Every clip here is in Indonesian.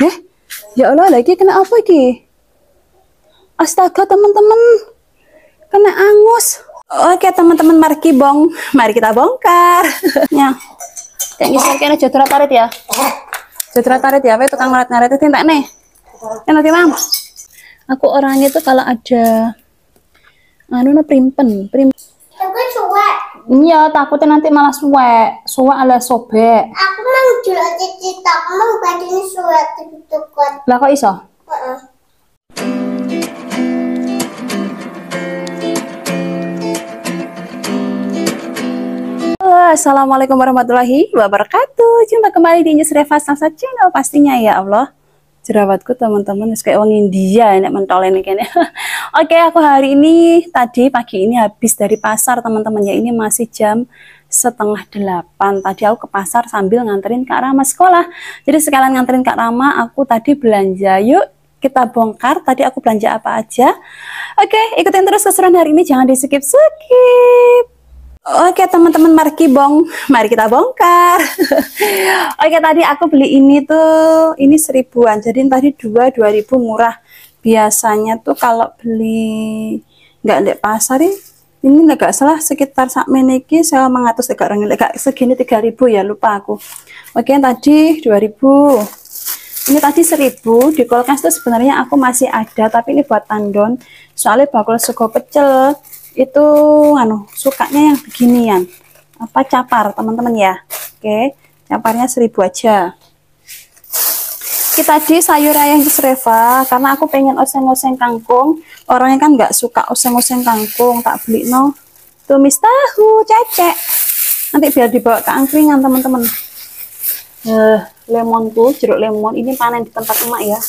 Eh, ya Allah lagi kena apa ki? Astaga teman-teman, kena angus. Oke teman-teman, mari bong, mari kita bongkar. ya, kayak ngisar kena jodra tarik ya. Jodra tarik ya, tukang ngaret-ngaret itu tak nih. Ya nanti mam. Aku orangnya tuh kalau ada anu na primpen, prim. Aku cuek. Iya, takutnya nanti malah suwe, suwe ala sobek. Aku mang jual cita, aku mang badannya suek tukun. Lah kok iso? Heeh. Halo, Assalamualaikum warahmatullahi wabarakatuh. Jumpa kembali di News Reva Salsa Channel pastinya ya Allah. Jerawatku teman-teman kayak wong India nek mentol ini kayaknya. Oke, aku hari ini tadi pagi ini habis dari pasar teman-teman ya. Ini masih jam setengah delapan. Tadi aku ke pasar sambil nganterin Kak Rama sekolah. Jadi sekalian nganterin Kak Rama, aku tadi belanja. Yuk kita bongkar tadi aku belanja apa aja. Oke, ikutin terus keseruan hari ini jangan di skip skip. Oke teman-teman mari bong, mari kita bongkar. Oke tadi aku beli ini tuh ini seribuan, jadi tadi dua dua ribu murah. Biasanya tuh kalau beli nggak di pasar ini nggak salah sekitar sak meniki saya mengatus tiga orang nggak segini tiga ribu ya lupa aku. Oke tadi dua ribu. Ini tadi seribu di kulkas tuh sebenarnya aku masih ada tapi ini buat tandon soalnya bakul sego pecel itu anu sukanya yang beginian. Apa capar teman-teman ya? Oke caparnya seribu aja. Kita di sayur ayam Reva karena aku pengen oseng-oseng kangkung. Orangnya kan nggak suka oseng-oseng kangkung tak beli no. Tumis tahu cecek. Nanti biar dibawa ke angkringan teman-teman. Uh, lemonku jeruk lemon. Ini panen di tempat emak ya.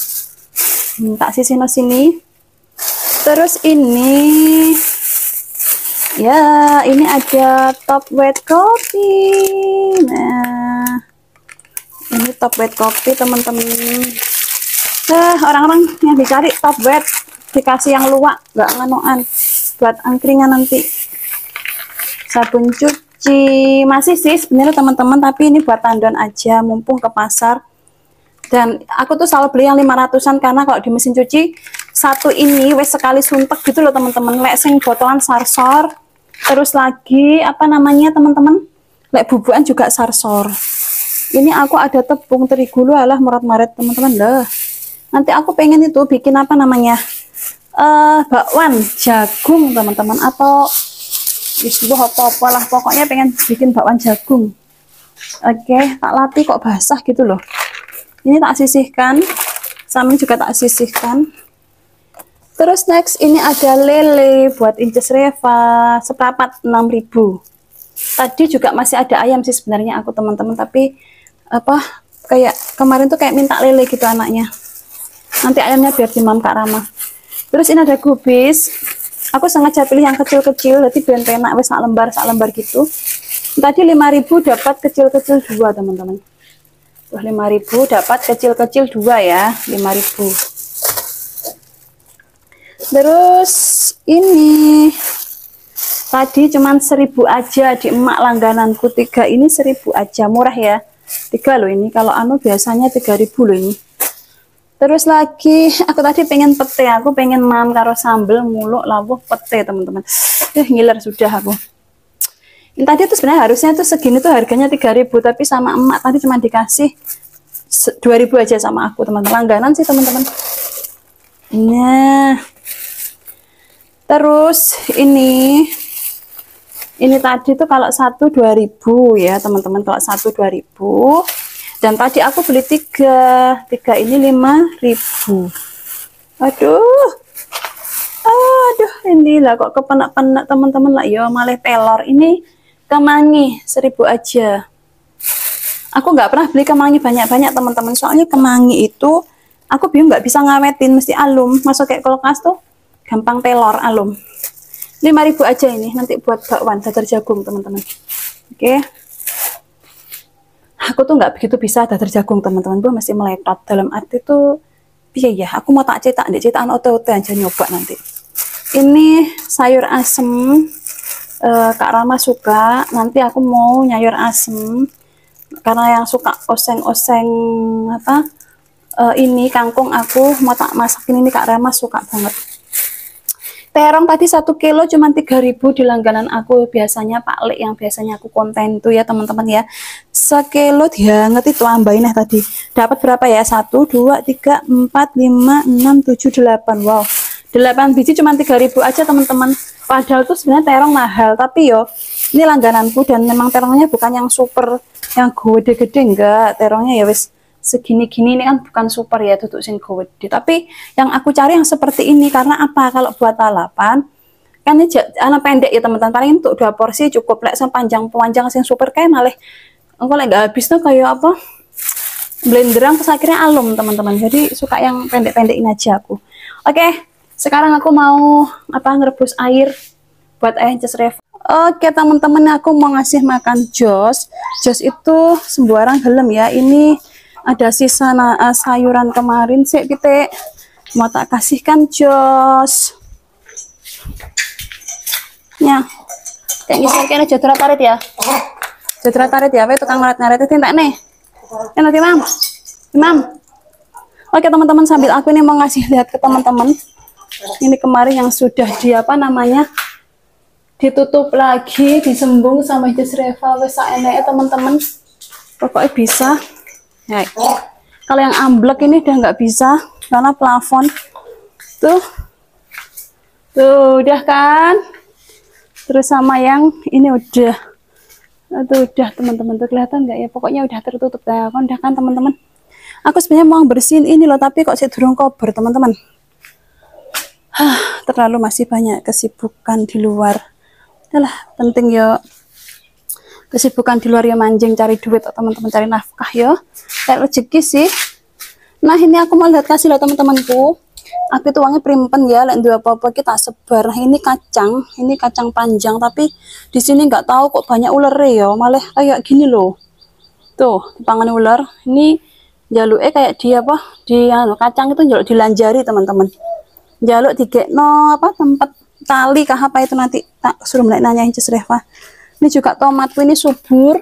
Hmm, tak sisino sini terus ini ya ini ada top wet coffee. Nah ini top wet coffee teman-teman. Eh orang-orang yang dicari top wet dikasih yang luak nggak nganuan buat angkringan nanti. Sabun cuci. Masih sih sebenarnya teman-teman tapi ini buat tandon aja mumpung ke pasar. Dan aku tuh selalu beli yang 500an karena kalau di mesin cuci satu ini wes sekali suntek gitu loh teman-teman. Lek sing botolan sarsor terus lagi apa namanya teman-teman? Lek bubuan juga sarsor. Ini aku ada tepung terigu lu alah merat maret teman-teman. Dah nanti aku pengen itu bikin apa namanya? Uh, bakwan jagung teman-teman. Atau istilah apa-apa lah. Pokoknya pengen bikin bakwan jagung. Oke okay, tak latih kok basah gitu loh. Ini tak sisihkan. Sama juga tak sisihkan Terus next ini ada lele buat inces reva seperempat 6000. Tadi juga masih ada ayam sih sebenarnya aku teman-teman tapi apa kayak kemarin tuh kayak minta lele gitu anaknya. Nanti ayamnya biar dimam Kak Rama. Terus ini ada kubis. Aku sengaja pilih yang kecil-kecil jadi biar enak wes sak lembar sak lembar gitu. Tadi 5000 dapat kecil-kecil dua teman-teman. Wah 5000 dapat kecil-kecil dua ya, 5000 terus ini tadi cuman seribu aja di emak langgananku tiga ini seribu aja murah ya. Tiga loh ini kalau anu biasanya tiga ribu loh ini. Terus lagi aku tadi pengen pete aku pengen mam karo sambel muluk lawuh pete teman-teman. Eh ngiler sudah aku. Ini tadi tuh sebenarnya harusnya tuh segini tuh harganya tiga ribu tapi sama emak tadi cuma dikasih dua ribu aja sama aku teman-teman. Langganan sih teman-teman. Nah terus ini ini tadi tuh kalau satu 2000 ya teman-teman kalau satu 2000 dan tadi aku beli tiga tiga ini 5000 aduh aduh ini lah kok kepenak-penak teman-teman lah. Ya malah telur ini kemangi 1000 aja. Aku nggak pernah beli kemangi banyak-banyak teman-teman. Soalnya kemangi itu aku bingung nggak bisa ngawetin mesti alum. Masuk kayak kulkas tuh gampang telur alum. 5000 aja ini nanti buat bakwan dadar jagung teman-teman. Oke. Aku tuh nggak begitu bisa dadar jagung teman-teman. Gue masih meletot. Dalam arti tuh iya ya aku mau tak cetak deh cetakan otot aja nyoba nanti. Ini sayur asem uh, Kak Rama suka. Nanti aku mau nyayur asem. Karena yang suka oseng-oseng apa eh, ini kangkung aku mau tak masakin ini Kak Rama suka banget. Terong tadi satu kilo cuma 3000 di langganan aku. Biasanya Pak Lek yang biasanya aku konten tuh ya teman-teman ya. Sekilo dihanget itu ambain ya tadi. Dapat berapa ya? Satu dua tiga empat lima enam tujuh delapan. Wow. 8 biji cuma 3000 aja teman-teman. Padahal tuh sebenarnya terong mahal. Tapi yo ini langgananku dan memang terongnya bukan yang super yang gede-gede. Enggak terongnya ya wis segini-gini ini kan bukan super ya tutup sing gede tapi yang aku cari yang seperti ini karena apa? Kalau buat lalapan kan ini anak pendek ya teman-teman. Paling untuk dua porsi cukup lek panjang panjang sing super kayak malah lagi nggak habis tuh kayak apa? Blenderan terus akhirnya alum teman-teman. Jadi suka yang pendek-pendek ini aja aku. Oke sekarang aku mau apa ngerebus air buat ayam reva. Oke teman-teman aku mau ngasih makan jos. Jos itu sembarang helm ya. Ini ada sisa uh, sayuran kemarin sih kita mau tak kasihkan jos? Ya. Kayak misal kena jodra tarik ya. Jodra tarik ya tukang ngaret ngaret itu tidak nih. Ya nanti mam. Mam. Oke teman-teman sambil aku ini mau ngasih lihat ke teman-teman ini kemarin yang sudah di apa namanya ditutup lagi disembung sama just reva wes teman-teman. Pokoknya bisa ya kalau yang amblek ini udah nggak bisa karena plafon. Tuh. Tuh udah kan? Terus sama yang ini udah. Itu udah teman-teman. Tuh kelihatan nggak ya? Pokoknya udah tertutup dah. Kan udah kan teman-teman? Aku sebenarnya mau bersihin ini loh tapi kok saya durung kober teman-teman? Terlalu masih banyak kesibukan di luar. Adalah penting ya kesibukan di luar ya manjing cari duit atau teman-teman cari nafkah ya. Kayak rezeki sih. Nah ini aku mau lihat kasih lah teman-temanku. Aku itu uangnya primpen ya lihat dua apa-apa kita sebar. Nah, ini kacang ini kacang panjang tapi di sini nggak tahu kok banyak ular ya. Malah kayak gini loh. Tuh tangan ular. Ini jaluknya kayak dia apa? Di anu, kacang itu jaluk dilanjari teman-teman. Jaluk no apa tempat tali kah apa itu nanti. Tak suruh mulai nanya Inces Reva ini juga tomatku ini subur.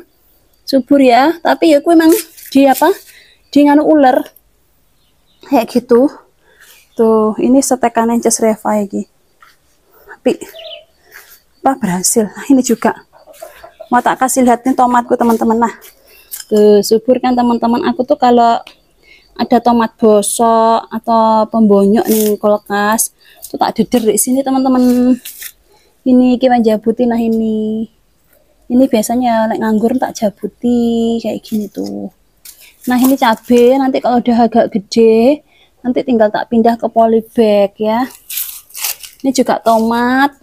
Subur ya. Tapi ya aku emang di apa? Di nganu ular. Kayak gitu. Tuh ini setekan Inces Reva lagi tapi apa berhasil? Nah, ini juga. Mau tak kasih lihat nih tomatku teman-teman. Nah tuh subur kan teman-teman. Aku tuh kalau ada tomat bosok atau pembonyok nih kulkas tuh tak deder di sini teman-teman. Ini kita jabuti nah ini ini biasanya like nganggur tak jabuti kayak gini tuh. Nah ini cabai nanti kalau udah agak gede nanti tinggal tak pindah ke polybag ya. Ini juga tomat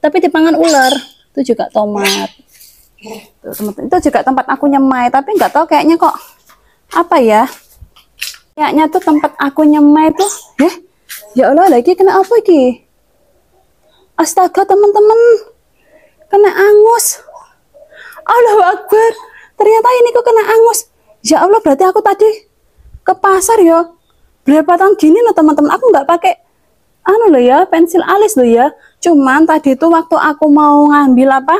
tapi dipangan ular itu juga tomat. Tuh teman-teman itu juga tempat aku nyemai tapi nggak tahu kayaknya kok apa ya? Kayaknya tuh tempat aku nyemai tuh eh ya Allah lagi kena apa lagi astaga teman-teman kena angus. Allah Akbar. Ternyata ini kok kena angus. Ya Allah berarti aku tadi ke pasar ya. Berapa tahun gini loh teman-teman. Aku nggak pakai anu loh ya pensil alis loh ya. Cuman tadi tuh waktu aku mau ngambil apa?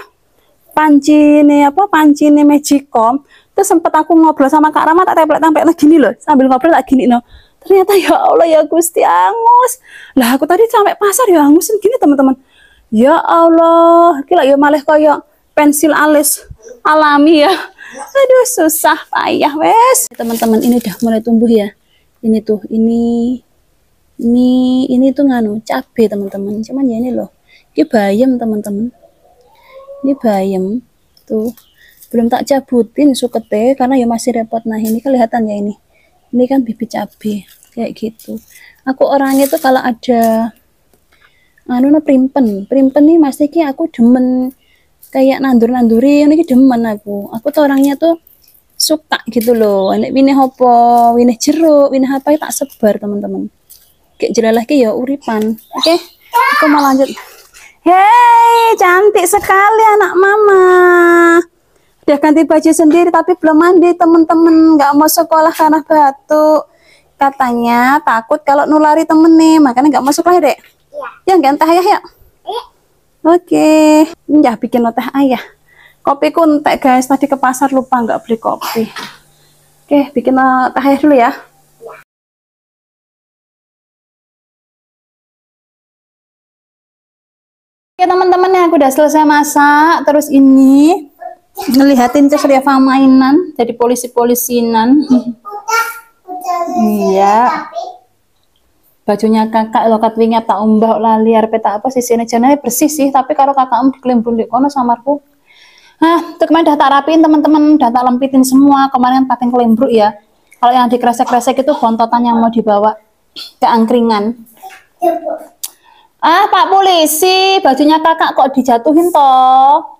Panci ini apa? Panci ini magicom. Terus sempet aku ngobrol sama Kak Rama tak template template gini loh. Sambil ngobrol tak gini loh. Ternyata ya Allah ya Gusti angus. Lah aku tadi sampai pasar ya angus gini teman-teman ya Allah kira ya malah kayak pensil alis alami ya. Aduh susah payah wes. Teman-teman ini udah mulai tumbuh ya. Ini tuh ini ini ini tuh nganu cabe teman-teman. Cuman ya ini loh ini bayam teman-teman. Ini bayam tuh belum tak cabutin sukete karena ya masih repot. Nah ini kelihatan ya ini. Ini kan bibit cabai kayak gitu. Aku orangnya tuh kalau ada anu na primpen. Primpen nih masih ki aku demen kayak nandur nanduri ini demen aku. Aku tuh orangnya tuh suka gitu loh. Ini wine hopo wine jeruk wine apa tak sebar teman-teman. Kayak jelalah ki ya uripan. Oke okay? aku mau lanjut. Hei, cantik sekali anak mama. Udah ganti baju sendiri tapi belum mandi temen-temen nggak mau sekolah karena batuk. Katanya takut kalau nulari temen nih makanya nggak mau sekolah dek Ya, ya ayah ya. Oke, okay. ya bikin noteh ayah. kopi kuntek guys, tadi ke pasar lupa nggak beli kopi. Oke, okay, bikin noteh ayah dulu ya. Oke teman-teman ya, aku udah selesai masak. Terus ini ngelihatin tuh Reva mainan, jadi polisi-polisinan. Iya. Bajunya kakak lokat wingi tak umbah lali arep tak apa sisine jane bersih sih tapi karo kakakmu dikelembun di kono samarku. Nah, itu kemarin udah tak rapiin teman-teman, udah tak lempitin semua. Kemarin pakai kelembruk ya. Kalau yang dikresek-kresek itu bontotan yang mau dibawa ke angkringan. Ah, Pak Polisi, bajunya kakak kok dijatuhin toh?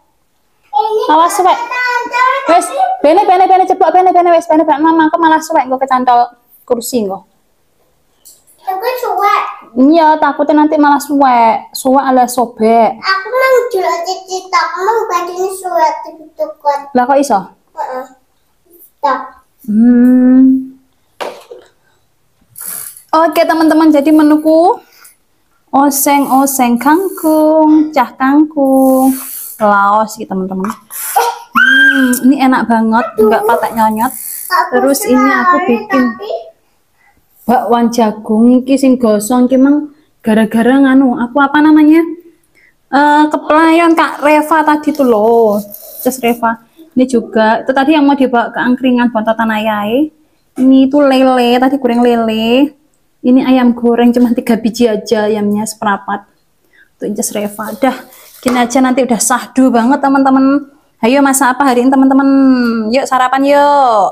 Awas suwek. Wes, bene bene bene ceplok bene bene wes bene bene mama malah suwek gue kecantol kursi gue. Aku cuek. Iya, takutnya nanti malah suwek. Suwek alias sobek. Aku mau jual cita mau bajunya suwet gitu kan. Lah kok iso? Heeh. Tak. Hmm. Oke teman-teman, jadi menuku oseng-oseng kangkung, cah kangkung, laos gitu teman-teman. Hmm, ini enak banget, nggak patek nyonyot. Terus ini aku bikin tapi bakwan jagung iki sing gosong ki mang gara-gara nganu aku apa namanya? Eh keplayon Kak Reva tadi tuh loh Cus Reva ini juga itu tadi yang mau dibawa ke angkringan bontotan ayai ini tuh lele tadi goreng lele. Ini ayam goreng cuma tiga biji aja ayamnya seperapat tuh Cus Reva. Dah gini aja nanti udah sahdu banget teman-teman. Ayo masak apa hari ini teman-teman? Yuk sarapan yuk